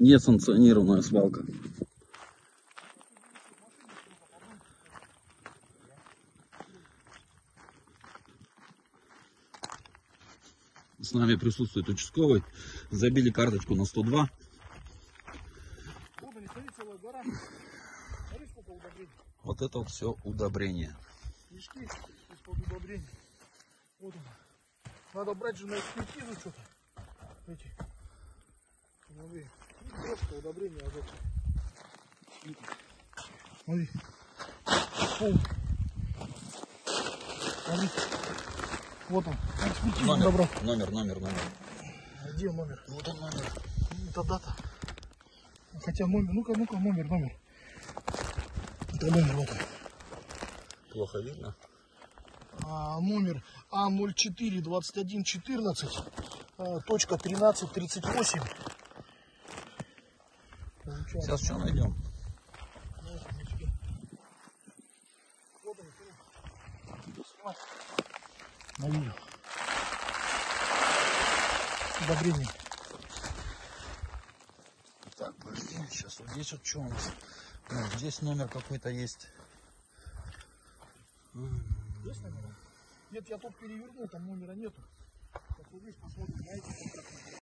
Несанкционированная свалка. С нами присутствует участковый. Забили карточку на 102. Вот это вот все удобрение. Мешки из-под удобрений. Вот он. Надо брать же на экспертизу что-то. Эти. Смотри. Просто удобрения азот. Смотри. Смотри. Вот он. Экспертизу Номер, добрал. номер, номер, номер. А Где номер? Вот он номер. Это дата. Хотя номер, ну-ка, ну-ка, номер, номер. Это номер, вот он. Плохо видно. А, номер А04 21 14 а, точка 13 38. Получается, Сейчас что найдем? вот он, нифига. Вот он, смотри. Снимай. На видео. Удобрение. Так, подожди, сейчас вот здесь вот что у нас? Ну, здесь номер какой-то есть. Есть номера? Нет, я тут перевернул, там номера нету.